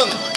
Listen.